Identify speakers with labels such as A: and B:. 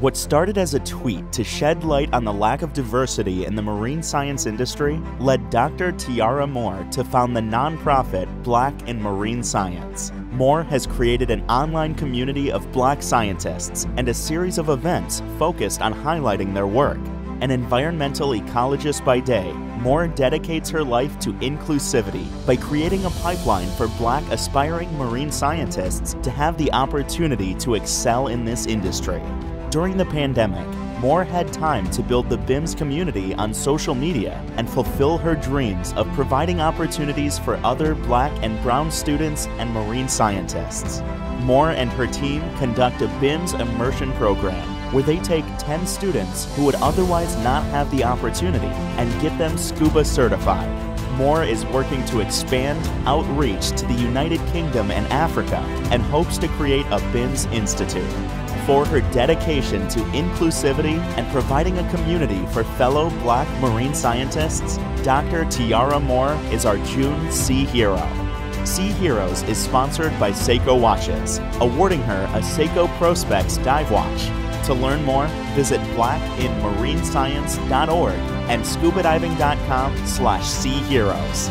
A: What started as a tweet to shed light on the lack of diversity in the marine science industry led Dr. Tiara Moore to found the nonprofit Black in Marine Science. Moore has created an online community of black scientists and a series of events focused on highlighting their work. An environmental ecologist by day, Moore dedicates her life to inclusivity by creating a pipeline for black aspiring marine scientists to have the opportunity to excel in this industry. During the pandemic, Moore had time to build the BIMS community on social media and fulfill her dreams of providing opportunities for other black and brown students and marine scientists. Moore and her team conduct a BIMS immersion program where they take 10 students who would otherwise not have the opportunity and get them scuba certified. Moore is working to expand outreach to the United Kingdom and Africa and hopes to create a BIMS Institute for her dedication to inclusivity and providing a community for fellow black marine scientists, Dr. Tiara Moore is our June Sea Hero. Sea Heroes is sponsored by Seiko Watches, awarding her a Seiko Prospex dive watch. To learn more, visit blackinmarinescience.org and scubadiving.com slash sea heroes.